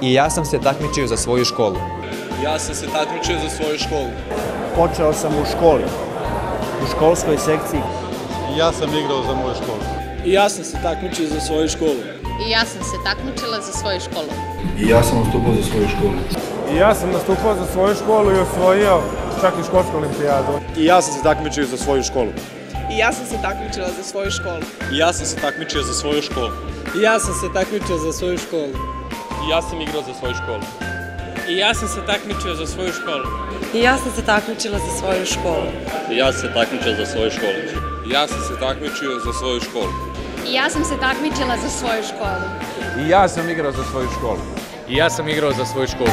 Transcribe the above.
I ja sam se takmičio za svoju školu. Ja sam se takmičio za svoju školu. Počeo sam u školi, u školskoj sekciji. Ja sam igrao za moju školu. I ja sam se takmičio za svoju školu. I ja sam se takmičila za svoju školu. I ja sam nastupao za svoju školu. I ja sam nastupao za svoju školu i osvojio čak i školsku olimpijadu. I ja sam se takmičio za svoju školu. I ja sam se takmičila za svoju školu. I ja sam se takmičio za svoju školu. I ja sam se takmičio za svoju školu. I ja sam igrao za svoju školu. I ja sam se takmičio za svoju školu. I ja sam se takmičila za svoju školu. I ja sam se takmičio za svoju školu. Ja sam se takmičio za svoju školu. I ja sam se takmičila za svoju školu. I ja sam igrao za svoju školu. I ja sam igrao za svoju školu.